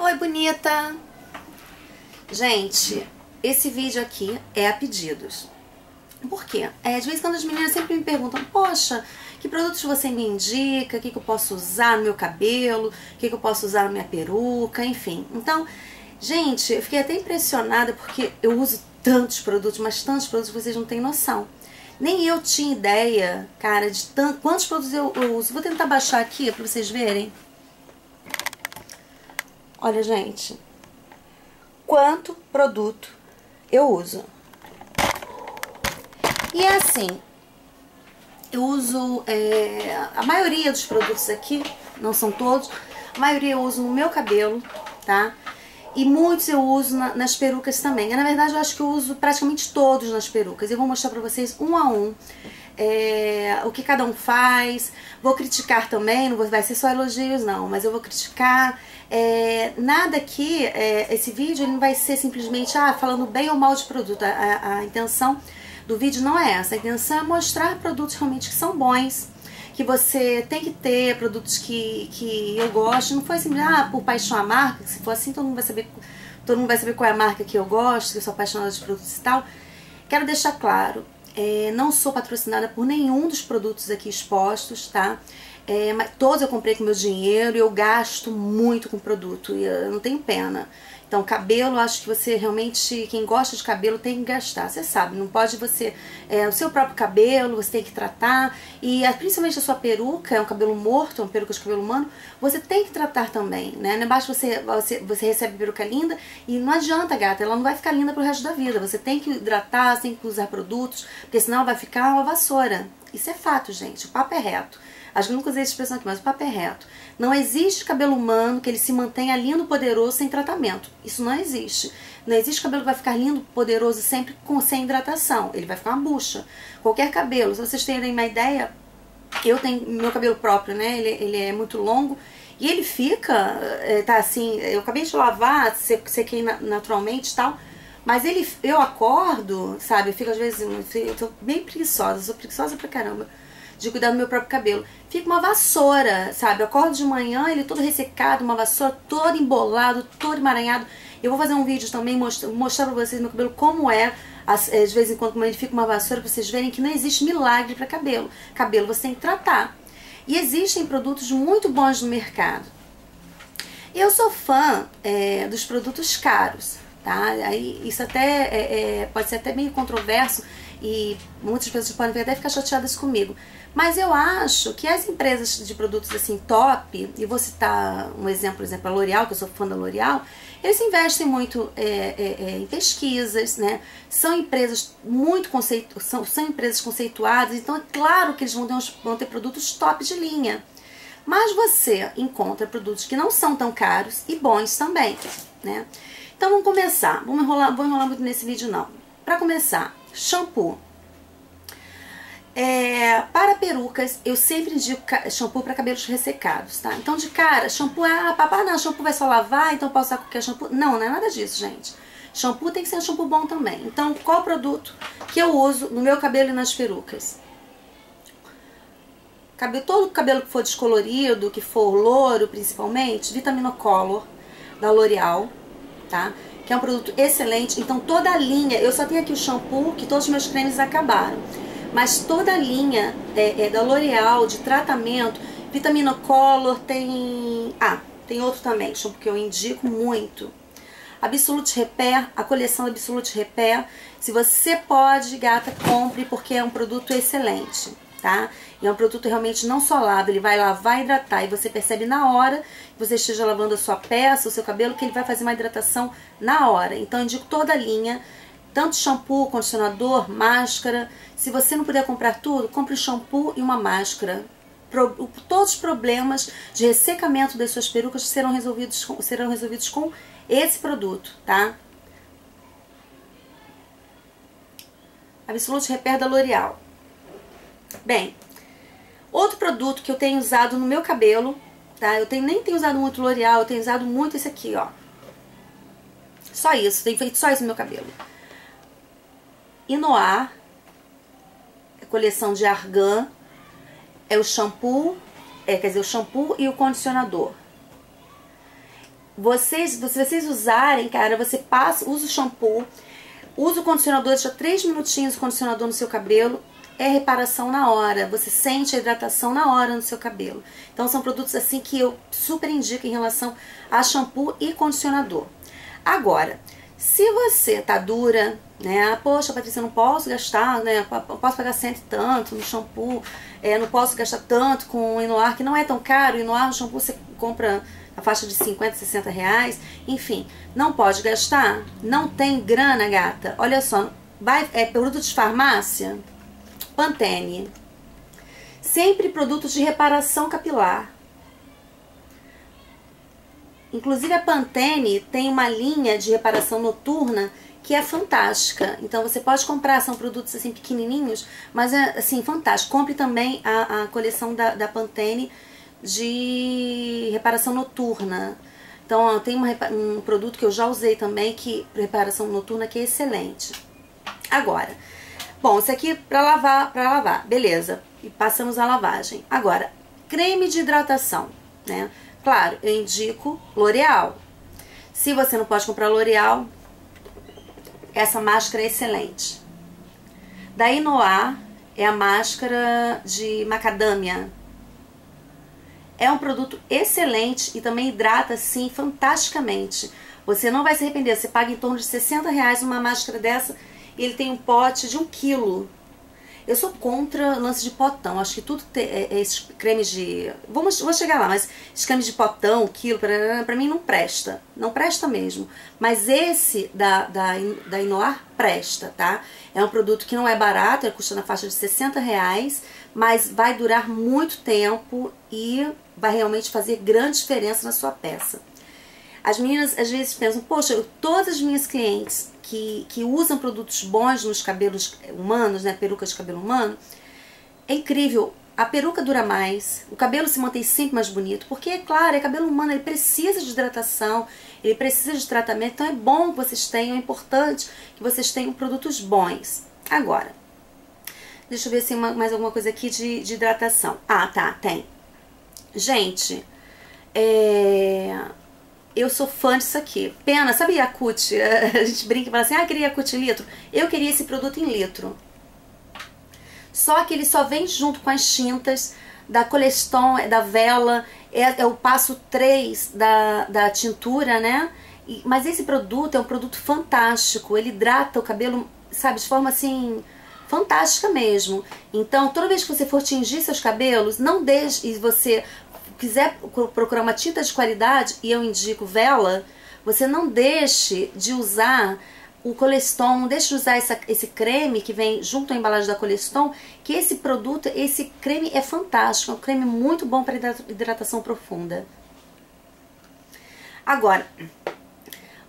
Oi, bonita! Gente, esse vídeo aqui é a pedidos. Por quê? É, de vez em quando as meninas sempre me perguntam, poxa, que produtos você me indica, o que, que eu posso usar no meu cabelo, o que, que eu posso usar na minha peruca, enfim. Então, gente, eu fiquei até impressionada porque eu uso tantos produtos, mas tantos produtos que vocês não têm noção. Nem eu tinha ideia, cara, de tanto, quantos produtos eu, eu uso. Vou tentar baixar aqui para vocês verem. Olha, gente, quanto produto eu uso. E é assim, eu uso é, a maioria dos produtos aqui, não são todos, a maioria eu uso no meu cabelo, tá? E muitos eu uso na, nas perucas também. Na verdade, eu acho que eu uso praticamente todos nas perucas. Eu vou mostrar pra vocês um a um é, o que cada um faz. Vou criticar também, não vai ser só elogios não, mas eu vou criticar. É, nada aqui, é, esse vídeo ele não vai ser simplesmente ah, falando bem ou mal de produto. A, a, intenção do vídeo não é essa. A intenção é mostrar produtos realmente que são bons, que você tem que ter, produtos que, que eu gosto. Não foi assim, ah, por paixão a marca, se for assim todo mundo vai saber, todo mundo vai saber qual é a marca que eu gosto, que eu sou apaixonada de produtos e tal. Quero deixar claro, é, não sou patrocinada por nenhum dos produtos aqui expostos, tá? É, mas todos eu comprei com meu dinheiro e eu gasto muito com produto e eu não tenho pena. Então, cabelo, acho que você realmente, quem gosta de cabelo tem que gastar. Você sabe, não pode você, é, o seu próprio cabelo, você tem que tratar. E é, principalmente a sua peruca, é um cabelo morto, uma peruca de cabelo humano, você tem que tratar também, né? Não é basta você, você, você recebe peruca linda e não adianta, gata, ela não vai ficar linda pro resto da vida. Você tem que hidratar, você tem que usar produtos, porque senão ela vai ficar uma vassoura. Isso é fato, gente, o papo é reto. Acho que nunca usei essa expressão aqui, mas o papo é reto. Não existe cabelo humano que ele se mantenha lindo, poderoso sem tratamento. Isso não existe. Não existe cabelo que vai ficar lindo, poderoso sempre com, sem hidratação. Ele vai ficar uma bucha. Qualquer cabelo, se vocês terem uma ideia, eu tenho meu cabelo próprio, né? Ele, ele é muito longo. E ele fica, é, tá assim, eu acabei de lavar, sequei naturalmente e tal. Mas ele, eu acordo, sabe? Eu fico às vezes, eu tô bem preguiçosa, sou preguiçosa pra caramba de cuidar do meu próprio cabelo. Fica uma vassoura, sabe? Eu acordo de manhã, ele todo ressecado, uma vassoura todo embolado, todo emaranhado. Eu vou fazer um vídeo também mostrar, mostrar pra vocês meu cabelo como é, eh, de vez em quando como ele fica uma vassoura, pra vocês verem que não existe milagre para cabelo. Cabelo você tem que tratar. E existem produtos muito bons no mercado. Eu sou fã é, dos produtos caros, tá? Aí isso até é, é, pode ser até meio controverso e muitas pessoas podem até ficar chateadas comigo. Mas eu acho que as empresas de produtos assim top, e vou citar um exemplo, por exemplo, a L'Oréal, que eu sou fã da L'Oréal, eles investem muito é, é, é, em pesquisas, né? São empresas muito conceitu são, são empresas conceituadas, então é claro que eles vão ter, uns, vão ter produtos top de linha. Mas você encontra produtos que não são tão caros e bons também, né? Então vamos começar. Vamos enrolar, vou enrolar muito nesse vídeo não. Para começar, shampoo. É, para perucas, eu sempre indico shampoo para cabelos ressecados, tá? Então, de cara, shampoo, ah, papai, não, shampoo vai só lavar, então posso usar qualquer shampoo. Não, não é nada disso, gente. Shampoo tem que ser um shampoo bom também. Então, qual produto que eu uso no meu cabelo e nas perucas? Cabelo, todo cabelo que for descolorido, que for louro principalmente, Vitamina Color, da L'Oreal, tá? Que é um produto excelente. Então, toda a linha, eu só tenho aqui o shampoo, que todos os meus cremes acabaram. Mas toda a linha é, é da L'Oreal de tratamento, Vitamina Color, tem... Ah, tem outro também, que eu indico muito. Absolute Repair, a coleção Absolute Repair. Se você pode, gata, compre, porque é um produto excelente, tá? E é um produto realmente não só lava, ele vai lavar e hidratar. E você percebe na hora que você esteja lavando a sua peça, o seu cabelo, que ele vai fazer uma hidratação na hora. Então, indico toda a linha tanto shampoo, condicionador, máscara. Se você não puder comprar tudo, compre shampoo e uma máscara. Pro, todos os problemas de ressecamento das suas perucas serão resolvidos com, serão resolvidos com esse produto, tá? Absolute Repair da L'Oreal. Bem, outro produto que eu tenho usado no meu cabelo, tá? Eu tenho, nem tenho usado muito L'Oreal, eu tenho usado muito esse aqui, ó. Só isso, tenho feito só isso no meu cabelo. Inoar, coleção de argan, é o shampoo, é, quer dizer, o shampoo e o condicionador. vocês, se vocês usarem, cara, você passa, usa o shampoo, usa o condicionador, deixa 3 minutinhos o condicionador no seu cabelo, é reparação na hora, você sente a hidratação na hora no seu cabelo. Então são produtos assim que eu super indico em relação a shampoo e condicionador. Agora, se você tá dura, né? Poxa, Patrícia, não posso gastar, né? Posso pagar cento e tanto no shampoo, é, não posso gastar tanto com o Inoar, que não é tão caro. O Inoar, no shampoo, você compra a faixa de 50, 60 reais. Enfim, não pode gastar? Não tem grana, gata. Olha só, vai, é produto de farmácia? Pantene. Sempre produtos de reparação capilar. Inclusive a Pantene tem uma linha de reparação noturna que é fantástica. Então você pode comprar, são produtos assim pequenininhos, mas é assim fantástico. Compre também a, a coleção da, da Pantene de reparação noturna. Então tem uma, um produto que eu já usei também que reparação noturna que é excelente. Agora, bom, isso aqui para lavar, para lavar, beleza? E passamos a lavagem. Agora, creme de hidratação, né? Claro, eu indico L'Oreal. Se você não pode comprar L'Oreal, essa máscara é excelente. Da Inoar é a máscara de macadâmia. É um produto excelente e também hidrata, sim, fantasticamente. Você não vai se arrepender. Você paga em torno de 60 reais uma máscara dessa e ele tem um pote de um quilo. Eu sou contra lance de potão. Acho que tudo tem é, é esses cremes de. Vamos, vou chegar lá, mas esses cremes de potão, quilo, pra, pra mim não presta. Não presta mesmo. Mas esse da, da, da Inoar presta, tá? É um produto que não é barato, ele custa na faixa de 60 reais, mas vai durar muito tempo e vai realmente fazer grande diferença na sua peça. As meninas às vezes pensam, poxa, todas as minhas clientes que, que usam produtos bons nos cabelos humanos, né, peruca de cabelo humano, é incrível. A peruca dura mais, o cabelo se mantém sempre mais bonito, porque, é claro, é cabelo humano, ele precisa de hidratação, ele precisa de tratamento, então é bom que vocês tenham, é importante que vocês tenham produtos bons. Agora, deixa eu ver se tem mais alguma coisa aqui de, de hidratação. Ah, tá, tem. Gente, é, eu sou fã disso aqui. Pena, sabe Yakut? A gente brinca e fala assim, ah, queria Yakut litro. Eu queria esse produto em litro. Só que ele só vem junto com as tintas da Coleston, da vela, é, é o passo 3 da, da tintura, né? E, mas esse produto é um produto fantástico, ele hidrata o cabelo, sabe, de forma assim, fantástica mesmo. Então, toda vez que você for tingir seus cabelos, não deixe, e você quiser procurar uma tinta de qualidade, e eu indico vela, você não deixe de usar o Coleston, não deixe de usar essa, esse creme que vem junto à embalagem da Coleston, que esse produto, esse creme é fantástico, é um creme muito bom para hidratação profunda. Agora,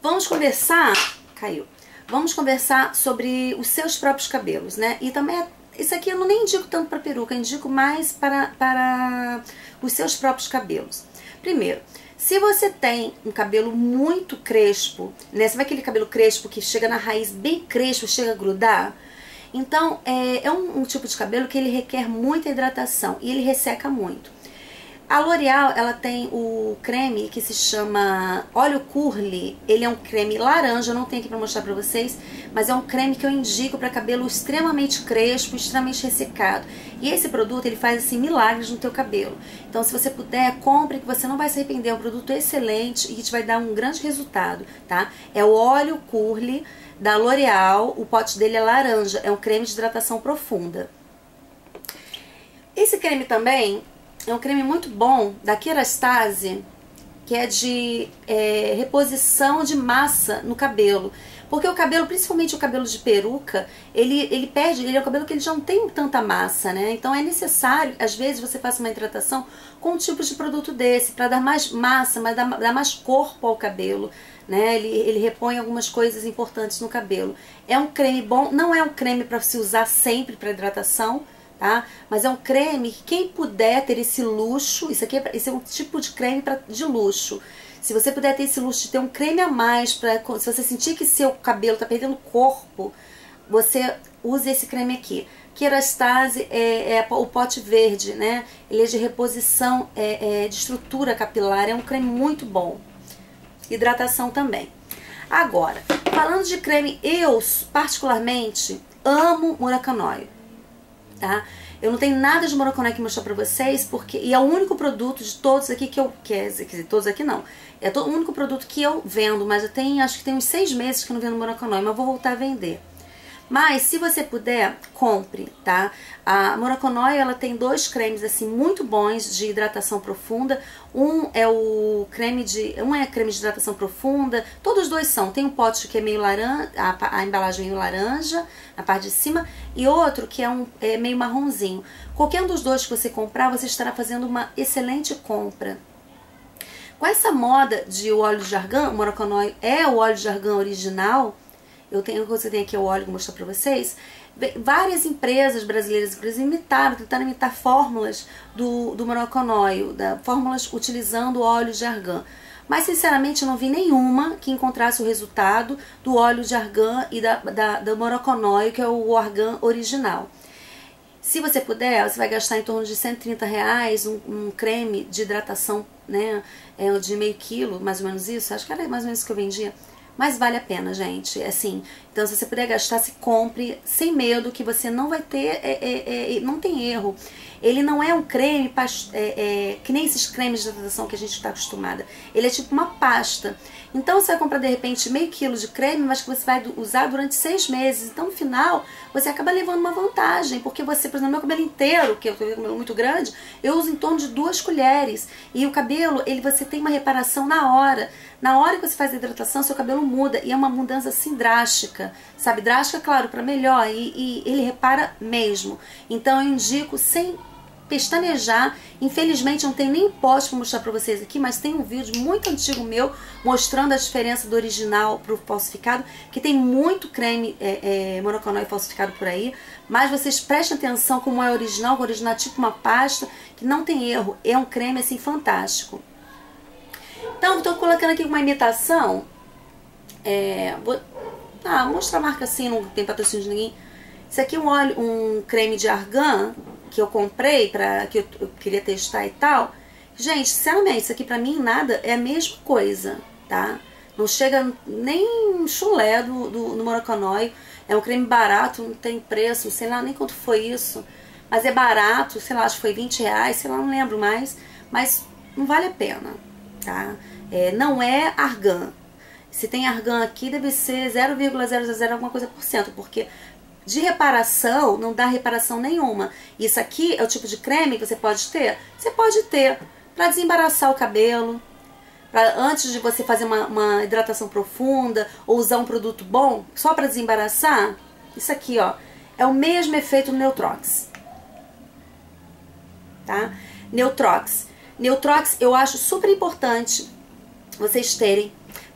vamos conversar, caiu, vamos conversar sobre os seus próprios cabelos, né? E também, isso aqui eu não nem indico tanto para peruca, indico mais para, para os seus próprios cabelos. Primeiro, se você tem um cabelo muito crespo, né? Você vê aquele cabelo crespo que chega na raiz bem crespo, chega a grudar? Então, é, é um, um tipo de cabelo que ele requer muita hidratação e ele resseca muito. A L'Oreal, ela tem o creme que se chama Óleo Curly. Ele é um creme laranja, eu não tenho aqui para mostrar para vocês, mas é um creme que eu indico para cabelo extremamente crespo, extremamente ressecado. E esse produto, ele faz assim milagres no teu cabelo. Então, se você puder, compre que você não vai se arrepender. É um produto excelente e que te vai dar um grande resultado, tá? É o Óleo Curly da L'Oreal, o pote dele é laranja, é um creme de hidratação profunda. Esse creme também é um creme muito bom da Kerastase, que é de é, reposição de massa no cabelo. Porque o cabelo, principalmente o cabelo de peruca, ele, ele perde, ele é um cabelo que ele já não tem tanta massa, né? Então é necessário, às vezes, você faça uma hidratação com um tipo de produto desse, para dar mais massa, mas dar, dar mais corpo ao cabelo, né? Ele, ele repõe algumas coisas importantes no cabelo. É um creme bom, não é um creme para se usar sempre para hidratação, tá? Mas é um creme que quem puder ter esse luxo, isso aqui é, esse é um tipo de creme pra, de luxo. Se você puder ter esse luxo de ter um creme a mais, pra, se você sentir que seu cabelo está perdendo corpo, você use esse creme aqui. Kerastase é, é, o pote verde, né? Ele é de reposição é, é, de estrutura capilar, é um creme muito bom. hidratação também. Agora, falando de creme, eu particularmente amo Muracanói, tá? Eu não tenho nada de que mostrar pra vocês, porque e é o único produto de todos aqui que eu, quer dizer, todos aqui não, é o único produto que eu vendo, mas eu tenho, acho que tem uns seis meses que eu não vendo Muracanói, mas vou voltar a vender. Mas se você puder, compre, tá? A Muraconoi, ela tem dois cremes assim muito bons de hidratação profunda. Um é o creme de, um é creme de hidratação profunda. Todos os dois são. Tem um pote que é meio laranja, a, a embalagem meio laranja, a parte de cima, e outro que é um é meio marronzinho. Qualquer um dos dois que você comprar, você estará fazendo uma excelente compra. Com essa moda de óleo de argan, o é o óleo de argan original, eu tenho, você tem aqui o óleo que mostrar para vocês. Várias empresas brasileiras, inclusive, imitaram, tentaram imitar fórmulas do, do Moroconóio, da, fórmulas utilizando óleo de argan. Mas, sinceramente, eu não vi nenhuma que encontrasse o resultado do óleo de argan e da, da, do Moroconóio, que é o argan original. Se você puder, você vai gastar em torno de 130 reais um, um creme de hidratação, né, é, de meio quilo, mais ou menos isso, acho que era mais ou menos isso que eu vendia mas vale a pena, gente. Assim, então se você puder gastar, se compre sem medo que você não vai ter, é, é, é, não tem erro. Ele não é um creme é, é, que nem esses cremes de hidratação que a gente está acostumada. Ele é tipo uma pasta. Então você vai comprar de repente meio quilo de creme, mas que você vai usar durante seis meses. Então no final você acaba levando uma vantagem, porque você, por exemplo, meu cabelo inteiro, que eu tenho cabelo muito grande, eu uso em torno de duas colheres. E o cabelo, ele você tem uma reparação na hora. Na hora que você faz a hidratação, seu cabelo muda e é uma mudança assim drástica, sabe? Drástica, claro, para melhor e, e ele repara mesmo. Então eu indico sem pestanejar. Infelizmente não tem nem post para mostrar para vocês aqui, mas tem um vídeo muito antigo meu mostrando a diferença do original para o falsificado, que tem muito creme é, é, monoconói falsificado por aí, mas vocês prestem atenção como é original, o original é tipo uma pasta, que não tem erro, é um creme assim fantástico. Então, estou colocando aqui uma imitação, é, vou ah, mostrar a marca assim, não tem patrocínio de ninguém. Isso aqui é um óleo, um creme de argan que eu comprei para que eu, eu, queria testar e tal. Gente, sinceramente, isso aqui pra mim nada é a mesma coisa, tá? Não chega nem um chulé do, do, do. É um creme barato, não tem preço, não sei lá nem quanto foi isso. Mas é barato, sei lá, acho que foi 20 reais, sei lá, não lembro mais. Mas não vale a pena, tá? É, não é argan. Se tem argan aqui, deve ser 0,000 alguma coisa por cento, porque de reparação, não dá reparação nenhuma. Isso aqui é o tipo de creme que você pode ter? Você pode ter para desembaraçar o cabelo, pra, antes de você fazer uma, uma, hidratação profunda ou usar um produto bom, só para desembaraçar. Isso aqui, ó, é o mesmo efeito do Neutrox. Tá? Neutrox. Neutrox eu acho super importante vocês terem,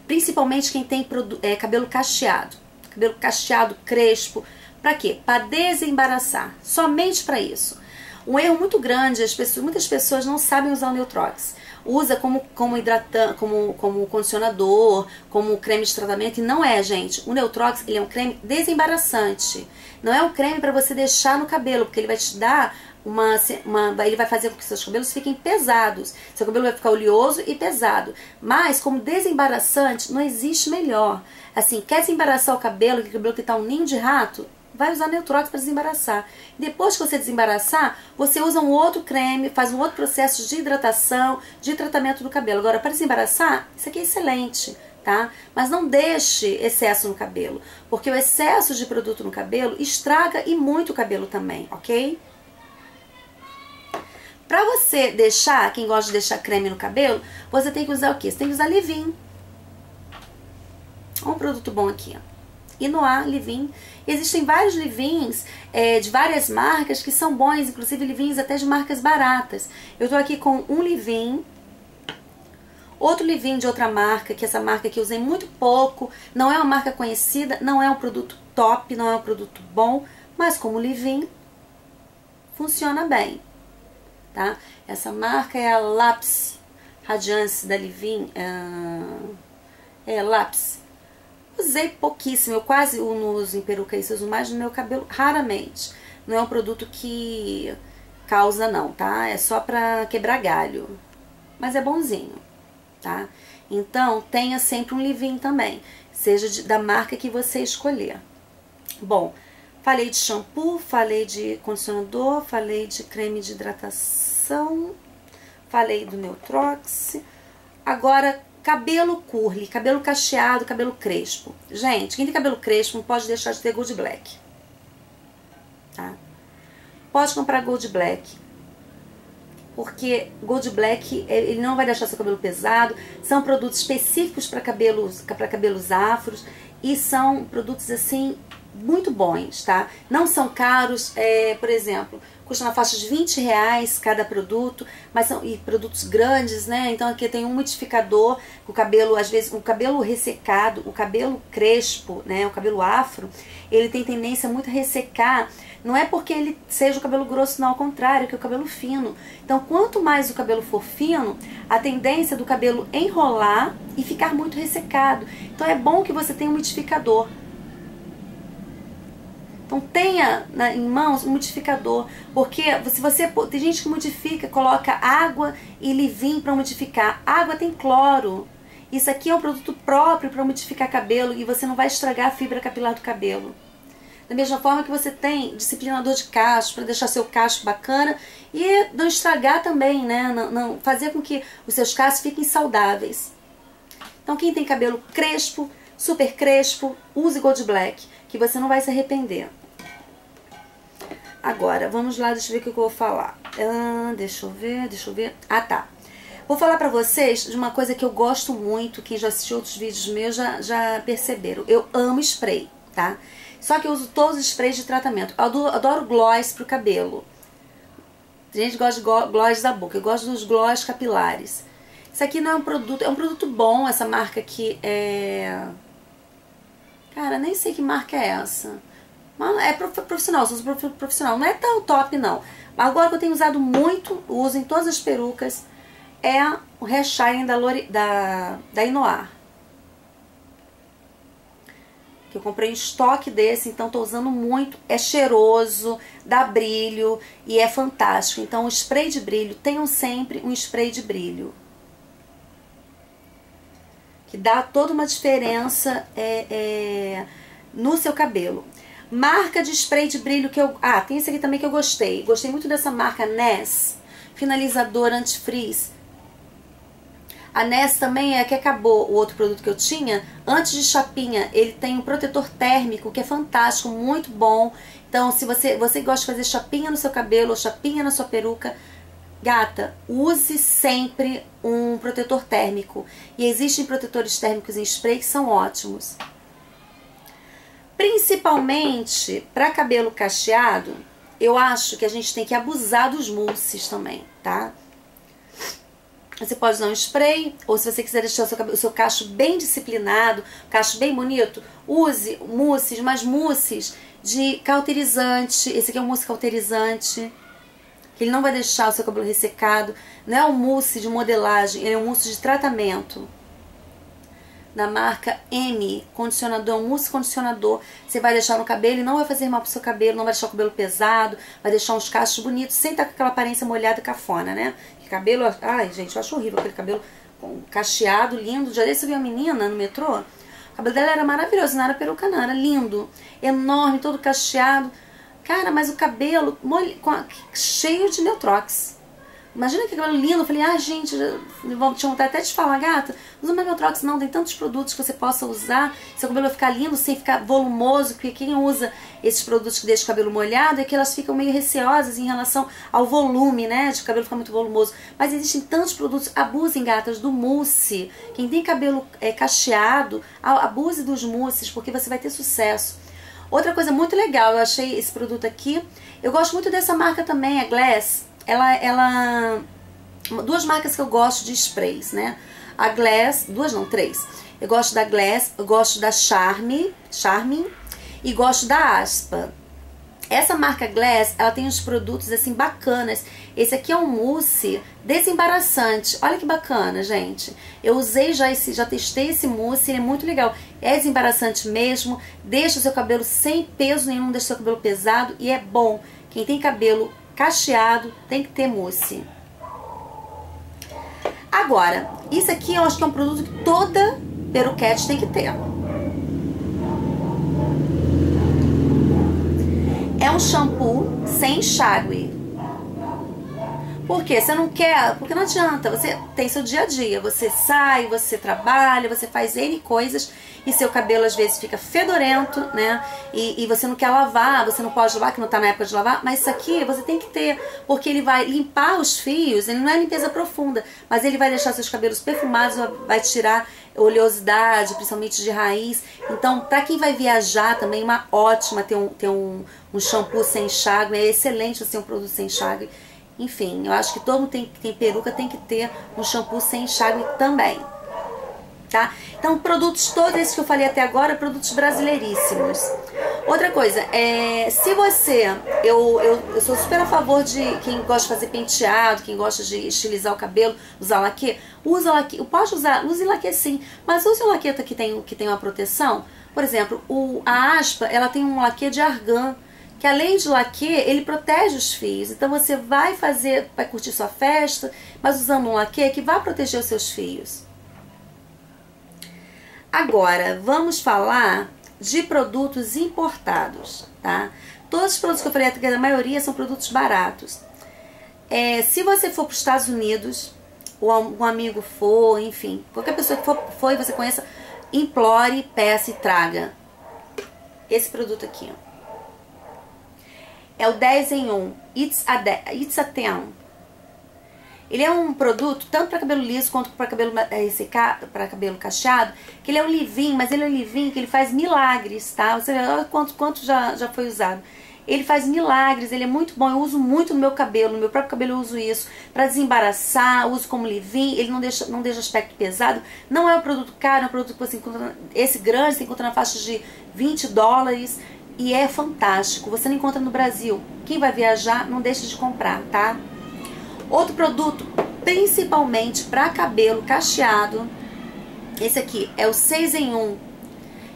principalmente quem tem é, cabelo cacheado. Cabelo cacheado, crespo, para quê? Para desembaraçar. Somente para isso. Um erro muito grande, as pessoas, muitas pessoas não sabem usar o Neutrox. Usa como, como hidratante, como, como condicionador, como creme de tratamento, e não é, gente. O Neutrox ele é um creme desembaraçante. Não é um creme para você deixar no cabelo, porque ele vai te dar uma, uma, ele vai fazer com que seus cabelos fiquem pesados. Seu cabelo vai ficar oleoso e pesado. Mas, como desembaraçante, não existe melhor. Assim, quer desembaraçar o cabelo, que o cabelo que tá um ninho de rato? vai usar Neutrox para desembaraçar. Depois que você desembaraçar, você usa um outro creme, faz um outro processo de hidratação, de tratamento do cabelo. Agora, para desembaraçar, isso aqui é excelente, tá? Mas não deixe excesso no cabelo, porque o excesso de produto no cabelo estraga e muito o cabelo também, ok? Para você deixar, quem gosta de deixar creme no cabelo, você tem que usar o quê? Você tem que usar Livin. Um produto bom aqui, ó. Inoar, Livin. Existem vários livins é, de várias marcas que são bons, inclusive livins até de marcas baratas. Eu tô aqui com um livin, outro livin de outra marca, que essa marca que eu usei muito pouco, não é uma marca conhecida, não é um produto top, não é um produto bom, mas como livin, funciona bem, tá? Essa marca é a Lapse Radiance da Livin, é, é Lapse. Usei pouquíssimo, eu quase não uso em peruca eu uso mais no meu cabelo, raramente. Não é um produto que causa não, tá? É só pra quebrar galho. Mas é bonzinho. tá? Então, tenha sempre um leave-in também, seja de, da marca que você escolher. Bom, falei de shampoo, falei de condicionador, falei de creme de hidratação, falei do Neutrox. Agora, cabelo curly, cabelo cacheado, cabelo crespo. Gente, quem tem cabelo crespo não pode deixar de ter Gold Black. Tá? Pode comprar Gold Black porque Gold Black ele não vai deixar seu cabelo pesado, são produtos específicos para cabelos cabelos afros e são produtos assim muito bons, tá? Não são caros, é, por exemplo, custa na faixa de 20 reais cada produto, mas são e produtos grandes, né? Então aqui tem um modificador, o cabelo, às vezes, o cabelo ressecado, o cabelo crespo, né? O cabelo afro, ele tem tendência muito a ressecar não é porque ele seja o cabelo grosso, não, ao contrário, que é o cabelo fino. Então, quanto mais o cabelo for fino, a tendência do cabelo enrolar e ficar muito ressecado. Então, é bom que você tenha um modificador. Então tenha em mãos um modificador, porque se você tem gente que modifica, coloca água e leave para modificar. Água tem cloro. Isso aqui é um produto próprio para modificar cabelo e você não vai estragar a fibra capilar do cabelo. Da mesma forma que você tem disciplinador de cacho para deixar seu cacho bacana e não estragar também, né? Não, não, fazer com que os seus cachos fiquem saudáveis. Então quem tem cabelo crespo, super crespo, use Gold Black, que você não vai se arrepender. Agora, vamos lá, deixa eu ver o que eu vou falar. Ah, deixa eu ver, deixa eu ver. Ah, tá. Vou falar pra vocês de uma coisa que eu gosto muito, quem já assistiu outros vídeos meus já, já perceberam. Eu amo spray, tá? Só que eu uso todos os sprays de tratamento. Eu adoro, adoro gloss pro cabelo. A gente gosta de gloss da boca. Eu gosto dos gloss capilares. Isso aqui não é um produto... É um produto bom, essa marca aqui é... Cara, nem sei que marca é essa. É profissional, sou profissional. Não é tão top, não. Agora que eu tenho usado muito, uso em todas as perucas, é o Hair Shine da, da, da Inoar que eu comprei um estoque desse, então tô usando muito, é cheiroso, dá brilho e é fantástico. Então o spray de brilho, tenham sempre um spray de brilho. Que dá toda uma diferença é, é, no seu cabelo. Marca de spray de brilho que eu... Ah, tem esse aqui também que eu gostei. Gostei muito dessa marca Ness, finalizador antifreeze a Ness também é que acabou o outro produto que eu tinha. Antes de chapinha, ele tem um protetor térmico que é fantástico, muito bom. Então, se você, você gosta de fazer chapinha no seu cabelo ou chapinha na sua peruca, gata, use sempre um protetor térmico. E existem protetores térmicos em spray que são ótimos. Principalmente para cabelo cacheado, eu acho que a gente tem que abusar dos mousses também, tá? Você pode usar um spray, ou se você quiser deixar o seu, o seu cacho bem disciplinado, cacho bem bonito, use mousses, mas mousses de cauterizante. Esse aqui é um mousse cauterizante, que ele não vai deixar o seu cabelo ressecado. Não é um mousse de modelagem, ele é um mousse de tratamento. Da marca M, condicionador, um mousse condicionador. Você vai deixar no cabelo e não vai fazer mal pro seu cabelo, não vai deixar o cabelo pesado, vai deixar uns cachos bonitos, sem estar com aquela aparência molhada cafona, né? cabelo. Ai, gente, eu acho horrível aquele cabelo cacheado, lindo. Já desse eu vi uma menina no metrô. O cabelo dela era maravilhoso, não era peruca, não, era lindo. Enorme, todo cacheado. Cara, mas o cabelo cheio de Neutrox. Imagina que cabelo lindo. Eu falei, ah, gente, tinha vontade até de falar, gata, usa mais Neutrox. Não, tem tantos produtos que você possa usar. Seu cabelo vai ficar lindo sem ficar volumoso. Porque quem usa esses produtos que deixam o cabelo molhado é que elas ficam meio receosas em relação ao volume, né? De o cabelo ficar muito volumoso. Mas existem tantos produtos. Abusem, gatas, do mousse. Quem tem cabelo é, cacheado, abuse dos mousses, porque você vai ter sucesso. Outra coisa muito legal, eu achei esse produto aqui. Eu gosto muito dessa marca também, a Glass ela, ela duas marcas que eu gosto de sprays, né? A Glass, duas não, três. Eu gosto da Glass, eu gosto da Charme, Charming e gosto da Aspa. Essa marca Glass, ela tem uns produtos assim bacanas. Esse aqui é um mousse desembaraçante. Olha que bacana, gente. Eu usei já esse, já testei esse mousse, ele é muito legal. É desembaraçante mesmo, deixa o seu cabelo sem peso nenhum, deixa o seu cabelo pesado e é bom. Quem tem cabelo cacheado, tem que ter mousse. Agora, isso aqui eu acho que é um produto que toda peruquete tem que ter. É um shampoo sem enxágue. Por quê? Você não quer, porque não adianta, você tem seu dia a dia, você sai, você trabalha, você faz N coisas e seu cabelo às vezes fica fedorento, né? E, e você não quer lavar, você não pode lavar, que não tá na época de lavar, mas isso aqui você tem que ter, porque ele vai limpar os fios, ele não é limpeza profunda, mas ele vai deixar seus cabelos perfumados, vai tirar oleosidade, principalmente de raiz. Então, para quem vai viajar também, uma ótima ter um, ter um, um shampoo sem enxágue, é excelente assim um produto sem enxágue. Enfim, eu acho que todo mundo tem, que tem peruca tem que ter um shampoo sem enxágue também. Tá? Então, produtos todos esses que eu falei até agora, produtos brasileiríssimos. Outra coisa, é, se você, eu, eu, eu, sou super a favor de quem gosta de fazer penteado, quem gosta de estilizar o cabelo, usar laque, usa laque, pode usar, use laque sim, mas use o laque que tem, que tem uma proteção. Por exemplo, o, a aspa, ela tem um laque de argan, que além de laque, ele protege os fios. Então você vai fazer, vai curtir sua festa, mas usando um laque que vai proteger os seus fios. Agora, vamos falar de produtos importados, tá? Todos os produtos que eu falei a maioria são produtos baratos. É, se você for para os Estados Unidos, ou um amigo for, enfim, qualquer pessoa que for, for e você conheça, implore, peça e traga esse produto aqui, ó. É o 10 em 1. It's a, de, it's a 10. Ele é um produto tanto para cabelo liso quanto para cabelo ressecado, para cabelo cacheado, que ele é um livinho, mas ele é um livinho que ele faz milagres, tá? Você vê quanto, quanto já, já foi usado. Ele faz milagres, ele é muito bom, eu uso muito no meu cabelo, no meu próprio cabelo eu uso isso para desembaraçar, uso como livinho, ele não deixa, não deixa aspecto pesado, não é um produto caro, é um produto que você encontra, esse grande você encontra na faixa de 20 dólares, e é fantástico. Você não encontra no Brasil. Quem vai viajar, não deixe de comprar, tá? Outro produto, principalmente para cabelo cacheado, esse aqui é o 6 em 1.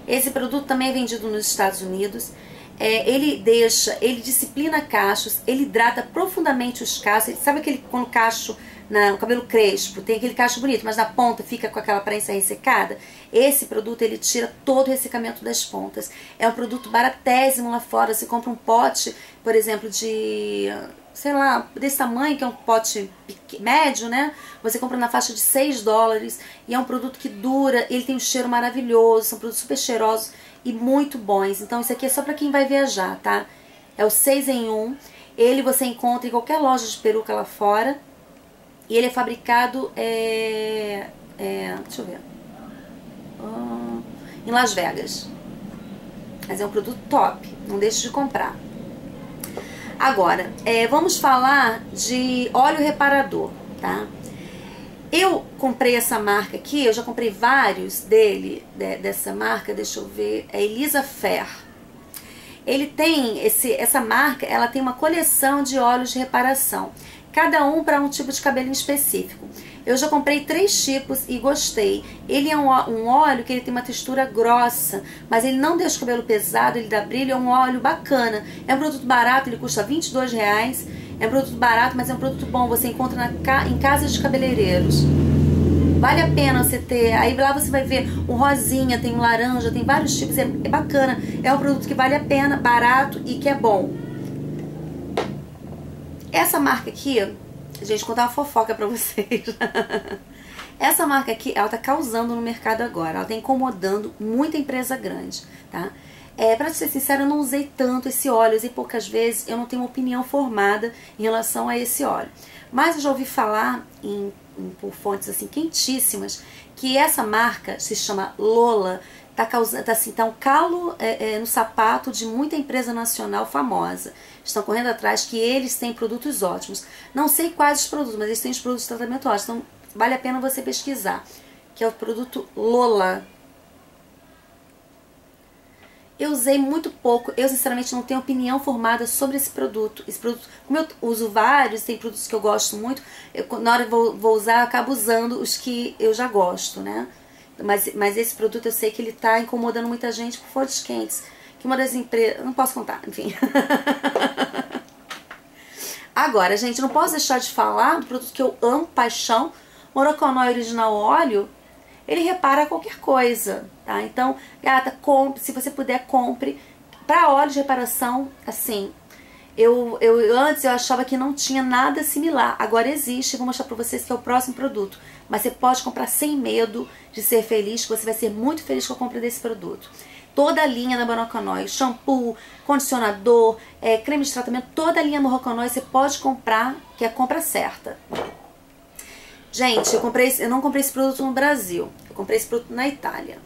Esse produto também é vendido nos Estados Unidos. É, ele deixa, ele disciplina cachos, ele hidrata profundamente os cachos. Sabe aquele quando o cacho na, o cabelo crespo, tem aquele cacho bonito, mas na ponta fica com aquela aparência ressecada. Esse produto ele tira todo o ressecamento das pontas. É um produto baratésimo lá fora. Você compra um pote, por exemplo, de sei lá, desse tamanho, que é um pote médio, né? Você compra na faixa de 6 dólares e é um produto que dura, ele tem um cheiro maravilhoso, são produtos super cheirosos e muito bons. Então isso aqui é só para quem vai viajar, tá? É o 6 em 1. Ele você encontra em qualquer loja de peruca lá fora. E ele é fabricado, é, é, deixa eu ver, uh, em Las Vegas. Mas é um produto top, não deixe de comprar. Agora, é, vamos falar de óleo reparador, tá? Eu comprei essa marca aqui, eu já comprei vários dele, de, dessa marca, deixa eu ver, é Elisa Fer. Ele tem, esse, essa marca, ela tem uma coleção de óleos de reparação cada um para um tipo de cabelo específico. Eu já comprei três tipos e gostei. Ele é um, um, óleo que ele tem uma textura grossa, mas ele não deixa o cabelo pesado, ele dá brilho, é um óleo bacana. É um produto barato, ele custa 22 reais. É um produto barato, mas é um produto bom. Você encontra na, em casas de cabeleireiros. Vale a pena você ter. Aí lá você vai ver um rosinha, tem um laranja, tem vários tipos. É, é bacana. É um produto que vale a pena, barato e que é bom. Essa marca aqui, gente, contar uma fofoca pra vocês. Essa marca aqui, ela tá causando no mercado agora. Ela tá incomodando muita empresa grande, tá? É, pra ser sincera, eu não usei tanto esse óleo e poucas vezes eu não tenho uma opinião formada em relação a esse óleo. Mas eu já ouvi falar em, em, por fontes assim quentíssimas que essa marca se chama Lola tá causando, tá assim, tá um calo é, é, no sapato de muita empresa nacional famosa. Estão correndo atrás que eles têm produtos ótimos. Não sei quais os produtos, mas eles têm os produtos de tratamento ótimos. Então vale a pena você pesquisar. Que é o produto Lola. Eu usei muito pouco, eu sinceramente não tenho opinião formada sobre esse produto. Esse produto, como eu uso vários, tem produtos que eu gosto muito, eu, na hora que vou, vou usar, acabo usando os que eu já gosto, né? Mas, mas esse produto eu sei que ele está incomodando muita gente por fontes quentes. Que uma das empresas. Não posso contar, enfim. Agora, gente, não posso deixar de falar do produto que eu amo, paixão. Moroconói original óleo, ele repara qualquer coisa, tá? Então, gata, compre, se você puder, compre. Para óleo de reparação, assim, eu, eu antes eu achava que não tinha nada similar. Agora existe, vou mostrar para vocês que é o próximo produto. Mas você pode comprar sem medo de ser feliz, que você vai ser muito feliz com a compra desse produto. Toda a linha da Moroconói, shampoo, condicionador, é, creme de tratamento, toda a linha Moroconói você pode comprar, que é a compra certa. Gente, eu, comprei, eu não comprei esse produto no Brasil. Eu comprei esse produto na Itália.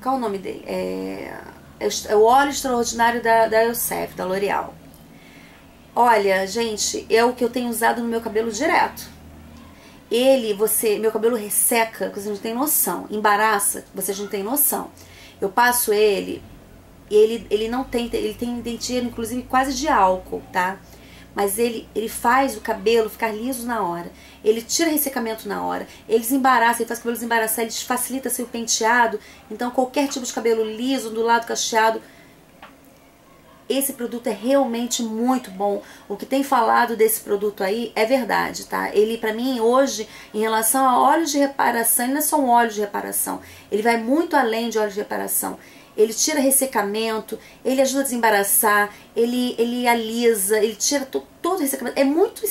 Qual o nome dele? É, é o óleo extraordinário da, da Elsef, da L'Oreal. Olha, gente, é o que eu tenho usado no meu cabelo direto. Ele, você, meu cabelo resseca, você não tem noção. Embaraça, você não tem noção. Eu passo ele, ele, ele não tem, ele tem denteiro, inclusive, quase de álcool, tá? Mas ele, ele faz o cabelo ficar liso na hora. Ele tira ressecamento na hora. Ele desembaraça, ele faz o cabelo desembaraçar, ele facilita seu penteado. Então, qualquer tipo de cabelo liso, do lado cacheado, esse produto é realmente muito bom. O que tem falado desse produto aí é verdade, tá? Ele, para mim, hoje, em relação a óleos de reparação, ele não é só um óleo de reparação. Ele vai muito além de óleo de reparação ele tira ressecamento, ele ajuda a desembaraçar, ele, ele alisa, ele tira todo, todo ressecamento. É muito.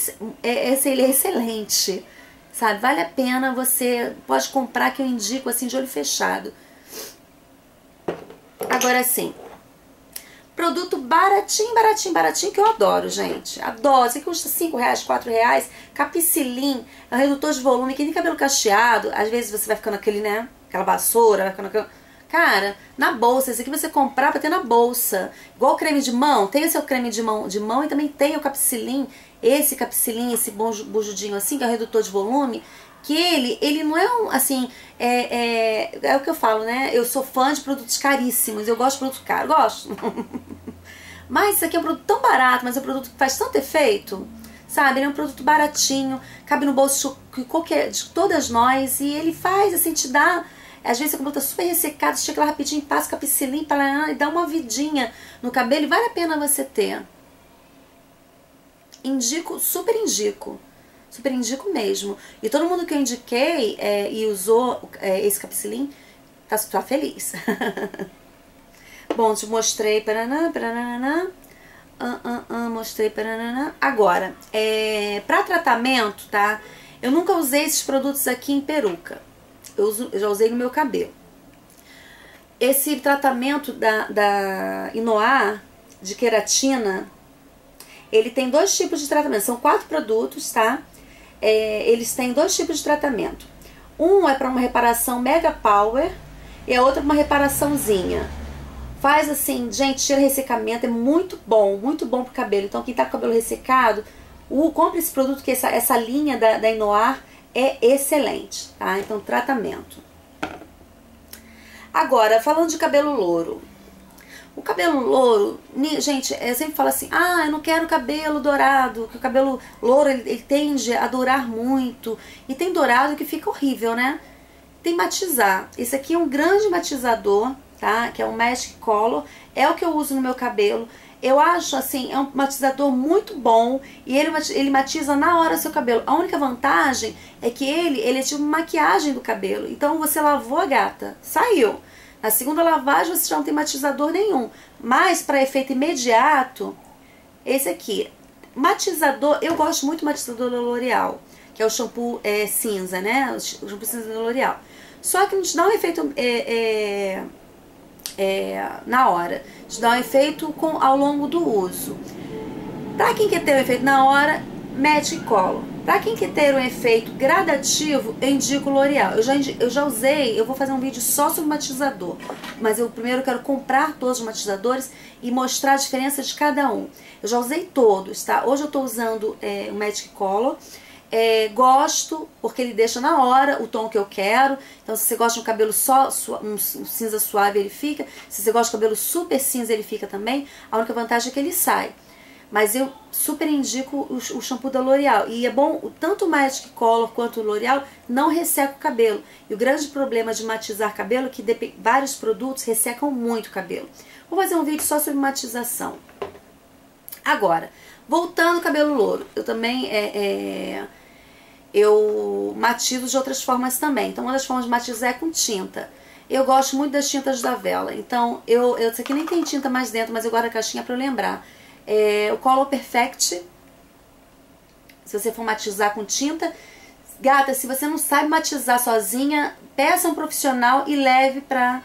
É, é, ele é excelente, sabe? Vale a pena, você pode comprar, que eu indico assim, de olho fechado. Agora sim. Produto baratinho, baratinho, baratinho, que eu adoro, gente. Adoro. Isso aqui custa 5 reais, 4 reais. Capicilim, é um redutor de volume. Quem tem cabelo cacheado, às vezes você vai ficando aquele, né? Aquela vassoura, vai ficando aquele Cara, na bolsa, esse aqui você comprar pra ter na bolsa. Igual creme de mão, tem o seu creme de mão, de mão e também tem o capsilim, esse capsilim, esse bujudinho assim, que é o redutor de volume, que ele, ele não é um, assim, é, é, é o que eu falo, né? Eu sou fã de produtos caríssimos, eu gosto de produto caro, gosto. mas isso aqui é um produto tão barato, mas é um produto que faz tanto efeito, sabe? Ele é um produto baratinho, cabe no bolso de, qualquer, de todas nós e ele faz, assim, te dá às vezes o cabelo tá super ressecado, chega lá rapidinho, passa com a piscilinha para e dá uma vidinha no cabelo e vale a pena você ter. Indico, super indico. Super indico mesmo. E todo mundo que eu indiquei é, e usou é, esse capicilim tá, tá feliz. Bom, te mostrei. Paranã, paranã, uh, uh, uh, mostrei. Paranã. Agora, é, para tratamento, tá? Eu nunca usei esses produtos aqui em peruca eu, uso, eu já usei no meu cabelo. Esse tratamento da, da Inoar de queratina, ele tem dois tipos de tratamento. São quatro produtos, tá? É, eles têm dois tipos de tratamento. Um é para uma reparação mega power e a outra uma reparaçãozinha. Faz assim, gente, tira ressecamento, é muito bom, muito bom pro cabelo. Então, quem tá com o cabelo ressecado, o, compre esse produto, que essa, essa linha da, da Inoar é excelente, tá? Então, tratamento. Agora, falando de cabelo louro. O cabelo louro, gente, eu sempre falo assim, ah, eu não quero cabelo dourado, que o cabelo louro ele, ele tende a dourar muito. E tem dourado que fica horrível, né? Tem matizar. Esse aqui é um grande matizador, tá? Que é um Magic Color. É o que eu uso no meu cabelo. Eu acho assim, é um matizador muito bom e ele, ele matiza na hora seu cabelo. A única vantagem é que ele, ele é tipo maquiagem do cabelo. Então você lavou a gata, saiu. Na segunda lavagem você já não tem matizador nenhum. Mas para efeito imediato, esse aqui. Matizador, eu gosto muito do matizador da L'Oreal, que é o shampoo é, cinza, né? O shampoo cinza da L'Oreal. Só que não te dá um efeito é, é, é, na hora, te dá um efeito com, ao longo do uso. Para quem quer ter um efeito na hora, mete e cola. Para quem quer ter um efeito gradativo, eu indico L'Oreal. Eu já, eu já usei, eu vou fazer um vídeo só sobre matizador, mas eu primeiro quero comprar todos os matizadores e mostrar a diferença de cada um. Eu já usei todos, tá? Hoje eu estou usando é, o Magic Color, é, gosto, porque ele deixa na hora o tom que eu quero. Então, se você gosta de um cabelo só, um cinza suave, ele fica. Se você gosta de cabelo super cinza, ele fica também. A única vantagem é que ele sai. Mas eu super indico o, o shampoo da L'Oreal. E é bom, tanto o Magic Color quanto o L'Oreal não resseca o cabelo. E o grande problema de matizar cabelo é que vários produtos ressecam muito o cabelo. Vou fazer um vídeo só sobre matização. Agora, voltando ao cabelo louro. Eu também é, é eu matizo de outras formas também. Então, uma das formas de matizar é com tinta. Eu gosto muito das tintas da vela. Então, eu, eu isso aqui nem tem tinta mais dentro, mas eu guardo a caixinha para eu lembrar. É, o Color Perfect. Se você for matizar com tinta, gata, se você não sabe matizar sozinha, peça um profissional e leve para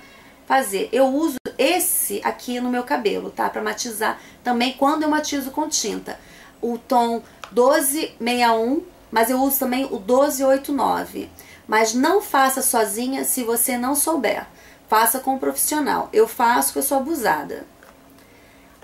fazer. Eu uso esse aqui no meu cabelo, tá? Para matizar também quando eu matizo com tinta. O tom 1261, mas eu uso também o 1289. Mas não faça sozinha se você não souber. Faça com um profissional. Eu faço que eu sou abusada.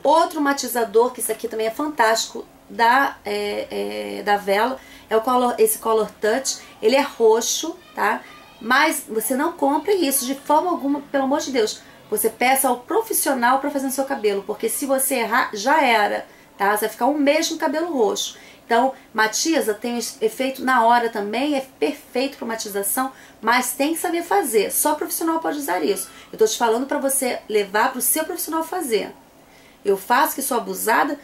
Outro matizador, que isso aqui também é fantástico, da, é, é, da vela, é o color, esse Color Touch. Ele é roxo, tá? Mas você não compre isso de forma alguma, pelo amor de Deus. Você peça ao profissional para fazer no seu cabelo, porque se você errar, já era, tá? Você vai ficar mês com cabelo roxo. Então, matiza tem efeito na hora também, é perfeito para matização, mas tem que saber fazer. Só profissional pode usar isso. Eu tô te falando para você levar para o seu profissional fazer. Eu faço que sou abusada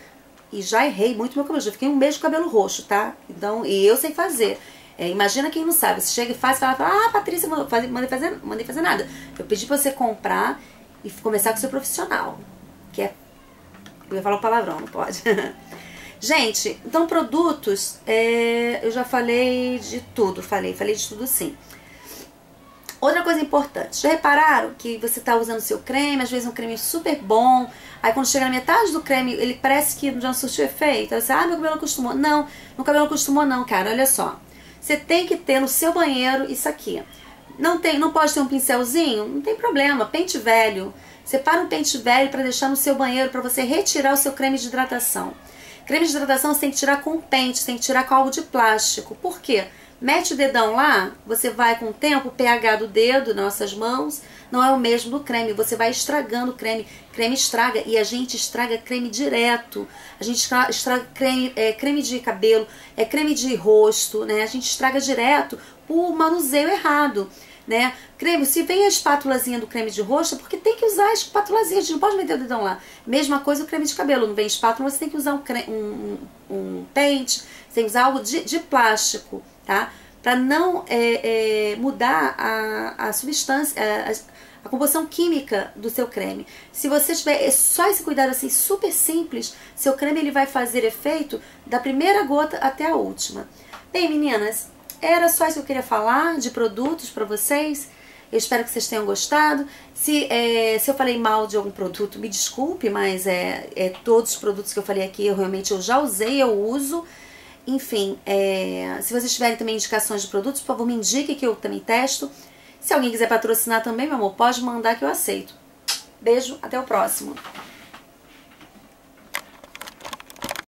e já errei muito meu cabelo. Já fiquei um mês com cabelo roxo, tá? Então, e eu sei fazer. É, imagina quem não sabe. Você chega e faz e fala, ah, Patrícia, mandei fazer, mandei fazer nada. Eu pedi pra você comprar e começar com o seu profissional. Que é. Eu ia falar um palavrão, não pode. Gente, então produtos, é, eu já falei de tudo, falei, falei de tudo sim. Outra coisa importante, já repararam que você está usando seu creme, às vezes um creme super bom, aí quando chega na metade do creme, ele parece que já não surtiu efeito, aí você, ah, meu cabelo acostumou. Não, meu cabelo acostumou não, cara, olha só. Você tem que ter no seu banheiro isso aqui. Não tem, não pode ter um pincelzinho? Não tem problema, pente velho. Separa um pente velho para deixar no seu banheiro para você retirar o seu creme de hidratação. Creme de hidratação você tem que tirar com pente, tem que tirar com algo de plástico. Por quê? Mete o dedão lá, você vai com o tempo, o pH do dedo, nossas mãos, não é o mesmo do creme. Você vai estragando o creme. Creme estraga e a gente estraga creme direto. A gente estraga creme, é, creme de cabelo, é creme de rosto, né? A gente estraga direto por manuseio errado. Né? Creme, se vem a espátulazinha do creme de rosto, porque tem que usar a espátulazinha, a gente não pode meter o dedão lá. Mesma coisa o creme de cabelo, não vem espátula, você tem que usar um, creme, um, um, pente, você tem que usar algo de, de plástico, tá? Para não é, é, mudar a, a substância, a, a, composição química do seu creme. Se você tiver é só esse cuidado assim super simples, seu creme ele vai fazer efeito da primeira gota até a última. Bem, meninas, era só isso que eu queria falar de produtos para vocês. Eu espero que vocês tenham gostado. Se, é, se eu falei mal de algum produto, me desculpe, mas é, é, todos os produtos que eu falei aqui eu realmente eu já usei, eu uso. Enfim, é, se vocês tiverem também indicações de produtos, por favor, me indique que eu também testo. Se alguém quiser patrocinar também, meu amor, pode mandar que eu aceito. Beijo, até o próximo.